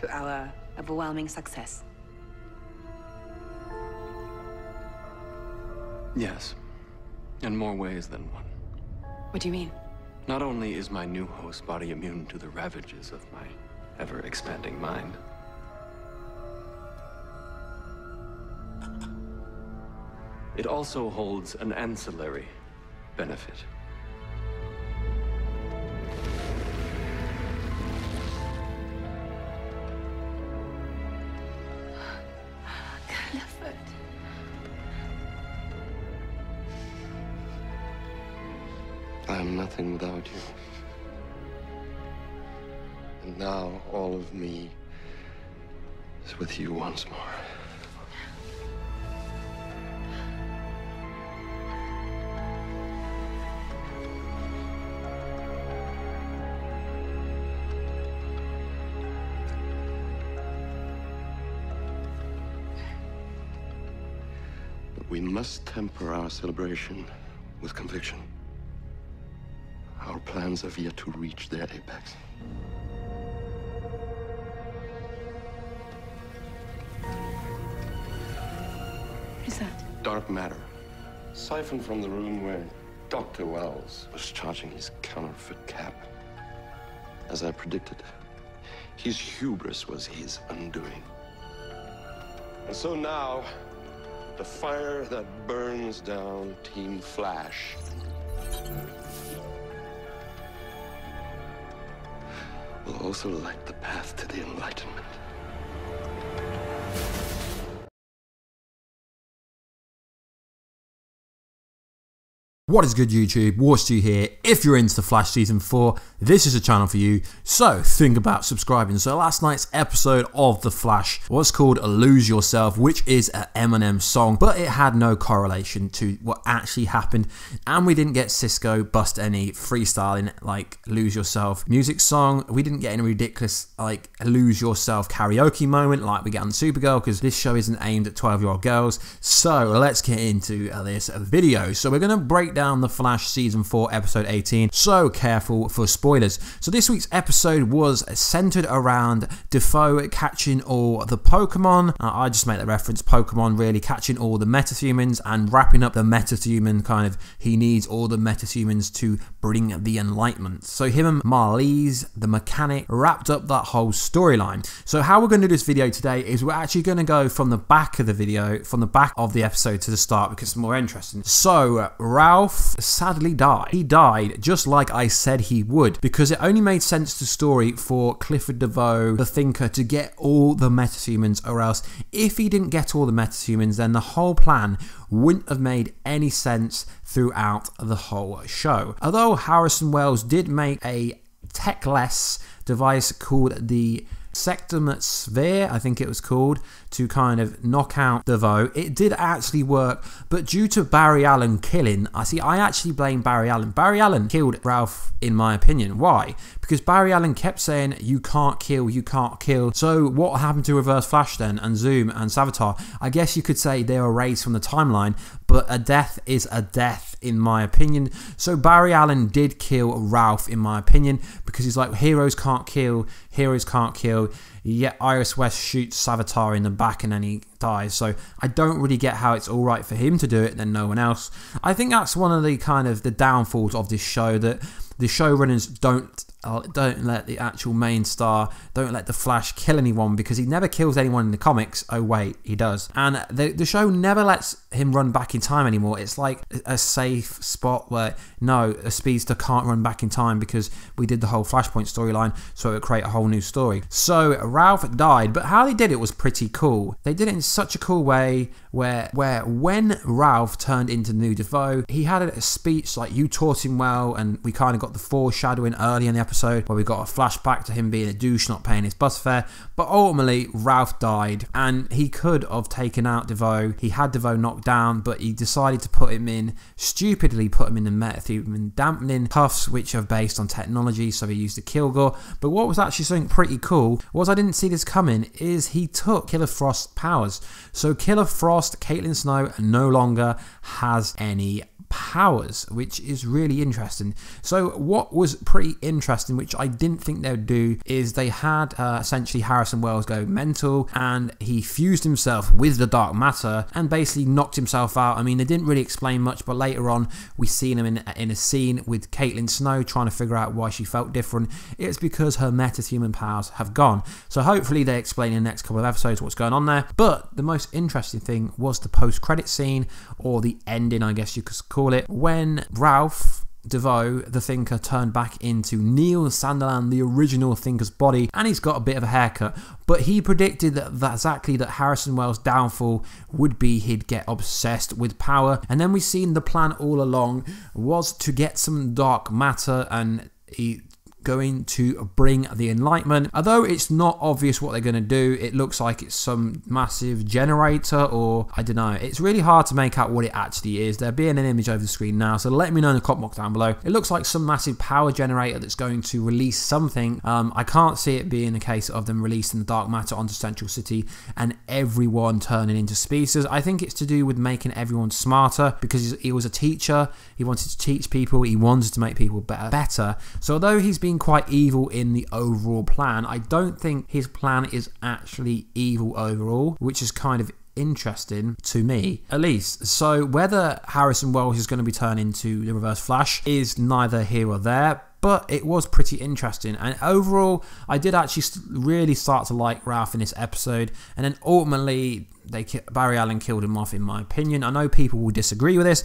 to our overwhelming success. Yes. In more ways than one. What do you mean? Not only is my new host body immune to the ravages of my ever-expanding mind, it also holds an ancillary benefit. I am nothing without you. And now all of me is with you once more. But we must temper our celebration with conviction. Our plans have yet to reach their apex. What is that? Dark matter. Siphoned from the room where Dr. Wells was charging his counterfeit cap. As I predicted, his hubris was his undoing. And so now, the fire that burns down Team Flash also light the path to the Enlightenment. What is good YouTube? Warstu here. If you're into The Flash Season 4, this is a channel for you. So think about subscribing. So last night's episode of The Flash was called Lose Yourself, which is an Eminem song, but it had no correlation to what actually happened. And we didn't get Cisco bust any freestyling like Lose Yourself music song. We didn't get any ridiculous like Lose Yourself karaoke moment like we get on Supergirl because this show isn't aimed at 12 year old girls. So let's get into this video. So we're going to break down The Flash Season 4, Episode 18. So careful for spoilers. So this week's episode was centered around DeVoe catching all the Pokemon. Uh, I just make the reference Pokemon really catching all the metahumans and wrapping up the metahuman kind of he needs all the metahumans to bring the enlightenment. So him and Marlize, the mechanic, wrapped up that whole storyline. So how we're going to do this video today is we're actually going to go from the back of the video, from the back of the episode to the start because it's more interesting. So uh, Ralph sadly died. He died just like I said he would because it only made sense to story for Clifford DeVoe, the thinker, to get all the metahumans or else if he didn't get all the metahumans then the whole plan wouldn't have made any sense throughout the whole show. Although Harrison Wells did make a techless device called the Sectum Sphere, I think it was called, to kind of knock out DeVoe. It did actually work, but due to Barry Allen killing, I see, I actually blame Barry Allen. Barry Allen killed Ralph, in my opinion. Why? Because Barry Allen kept saying, you can't kill, you can't kill. So what happened to Reverse Flash then, and Zoom and Savitar? I guess you could say they were erased from the timeline, but a death is a death, in my opinion. So Barry Allen did kill Ralph, in my opinion, because he's like, heroes can't kill, heroes can't kill. Yet Iris West shoots Savitar in the back and then he dies. So I don't really get how it's all right for him to do it than no one else. I think that's one of the kind of the downfalls of this show that the showrunners don't don't let the actual main star, don't let the Flash kill anyone because he never kills anyone in the comics. Oh wait, he does. And the the show never lets him run back in time anymore. It's like a safe spot where no, a speedster can't run back in time because we did the whole Flashpoint storyline, so it would create a whole new story. So Ralph died, but how they did it was pretty cool. They did it in such a cool way where where when Ralph turned into New DeVoe, he had a speech like you taught him well, and we kind of got the foreshadowing early in the episode where we got a flashback to him being a douche, not paying his bus fare. But ultimately, Ralph died, and he could have taken out DeVoe. He had DeVoe knocked down, but he decided to put him in, stupidly put him in the metahuman dampening cuffs, which are based on technology. So he used the Kilgore. But what was actually something pretty cool was I didn't see this coming. Is he took Killer Frost's powers. So Killer Frost, Caitlin Snow, no longer has any powers, which is really interesting. So, what was pretty interesting, which I didn't think they would do, is they had uh, essentially Harrison Wells go mental and he fused himself with the dark matter and basically knocked himself out. I mean, they didn't really explain much, but later on, we seen him in, in a scene with Caitlin Snow trying to figure out why she felt different. It's because her metahuman powers have gone. So, hopefully, they explain in the next couple of episodes what's going on there. But the most interesting thing was the post credit scene or the ending, I guess you could call call it, when Ralph DeVoe, the Thinker, turned back into Neil Sandiland, the original Thinker's body, and he's got a bit of a haircut. But he predicted that, that exactly that Harrison Wells' downfall would be he'd get obsessed with power. And then we've seen the plan all along was to get some dark matter and he going to bring the Enlightenment. Although it's not obvious what they're going to do, it looks like it's some massive generator or I don't know. It's really hard to make out what it actually is. There being an image over the screen now, so let me know in the comment box down below. It looks like some massive power generator that's going to release something. Um, I can't see it being a case of them releasing the dark matter onto Central City and everyone turning into species. I think it's to do with making everyone smarter because he was a teacher. He wanted to teach people. He wanted to make people better. Better. So although he's been quite evil in the overall plan. I don't think his plan is actually evil overall, which is kind of interesting to me, at least. So whether Harrison Wells is going to be turned into the Reverse Flash is neither here or there. But it was pretty interesting, and overall, I did actually really start to like Ralph in this episode. And then ultimately, they Barry Allen killed him off, in my opinion. I know people will disagree with this,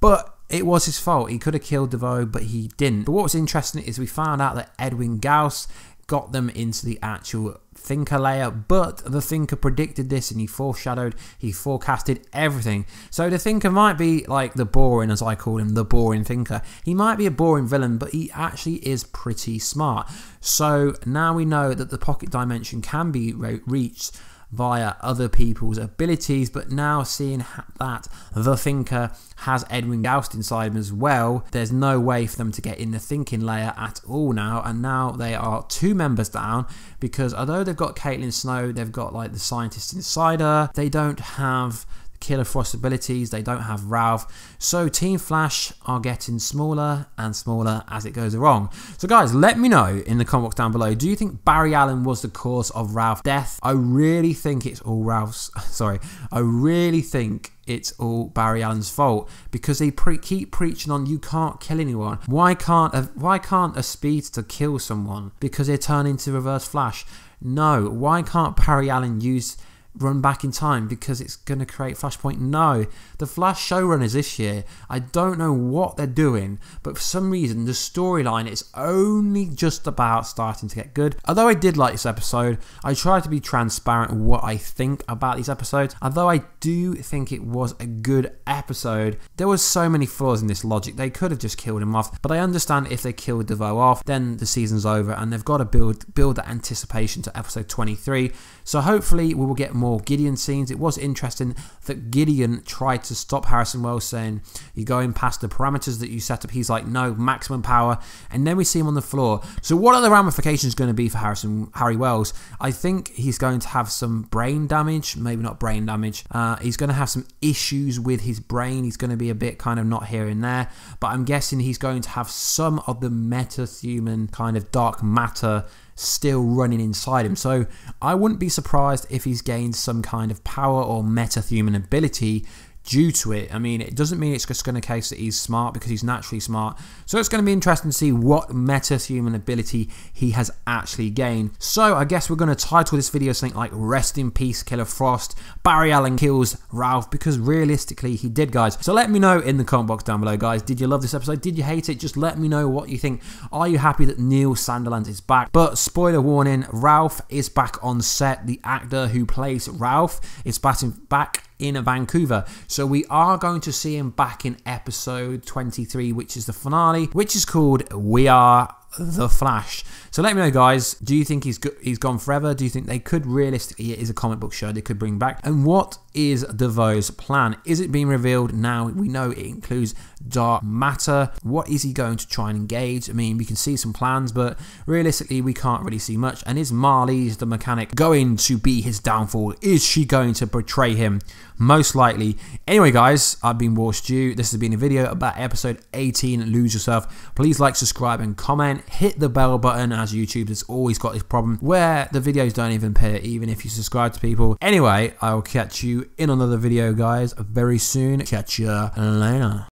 but it was his fault. He could have killed DeVoe, but he didn't. But what was interesting is we found out that Edwin Gauss got them into the actual thinker layer, but the thinker predicted this and he foreshadowed, he forecasted everything. So the thinker might be like the boring, as I call him, the boring thinker. He might be a boring villain, but he actually is pretty smart. So now we know that the pocket dimension can be re reached via other people's abilities, but now seeing that the Thinker has Edwin Gauss inside him as well, there's no way for them to get in the thinking layer at all now, and now they are two members down because although they've got Caitlin Snow, they've got like the scientist inside her, they don't have Killer Frost abilities, they don't have Ralph. So Team Flash are getting smaller and smaller as it goes along. So guys, let me know in the comment box down below, do you think Barry Allen was the cause of Ralph's death? I really think it's all Ralph's, sorry, I really think it's all Barry Allen's fault because they pre keep preaching on you can't kill anyone. Why can't a, why can't a speedster kill someone because they turn into Reverse Flash? No, why can't Barry Allen use run back in time because it's going to create Flashpoint. No, the Flash showrunners this year, I don't know what they're doing, but for some reason the storyline is only just about starting to get good. Although I did like this episode, I try to be transparent what I think about these episodes. Although I do think it was a good episode, there was so many flaws in this logic. They could have just killed him off, but I understand if they killed DeVoe off, then the season's over and they've got to build build that anticipation to episode 23. So hopefully we will get more more Gideon scenes. It was interesting that Gideon tried to stop Harrison Wells saying, You're going past the parameters that you set up. He's like, No, maximum power. And then we see him on the floor. So, what are the ramifications going to be for Harrison Harry Wells? I think he's going to have some brain damage, maybe not brain damage. Uh, he's going to have some issues with his brain. He's going to be a bit kind of not here and there. But I'm guessing he's going to have some of the metahuman kind of dark matter still running inside him. So I wouldn't be surprised if he's gained some kind of power or metahuman ability due to it. I mean, it doesn't mean it's just going to case that he's smart because he's naturally smart. So it's going to be interesting to see what meta-human ability he has actually gained. So I guess we're going to title this video something like Rest in Peace Killer Frost. Barry Allen kills Ralph because realistically he did, guys. So let me know in the comment box down below, guys. Did you love this episode? Did you hate it? Just let me know what you think. Are you happy that Neil Sandiland is back? But spoiler warning, Ralph is back on set. The actor who plays Ralph is back in Vancouver. So we are going to see him back in episode 23, which is the finale, which is called We Are the Flash. So let me know, guys. Do you think he's go- he's gone forever? Do you think they could realistically? It is a comic book show they could bring back. And what is DeVoe's plan? Is it being revealed now? We know it includes dark matter. What is he going to try and engage? I mean, we can see some plans, but realistically, we can't really see much. And is Marlize the mechanic going to be his downfall? Is she going to betray him? Most likely. Anyway, guys, I've been Warstu. This has been a video about episode 18, Lose Yourself. Please like, subscribe, and comment. Hit the bell button as YouTube has always got this problem where the videos don't even appear, even if you subscribe to people. Anyway, I'll catch you in another video, guys, very soon. Catch you later.